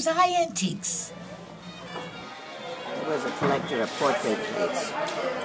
Sam's High Antiques. It was a collector of portrait plates.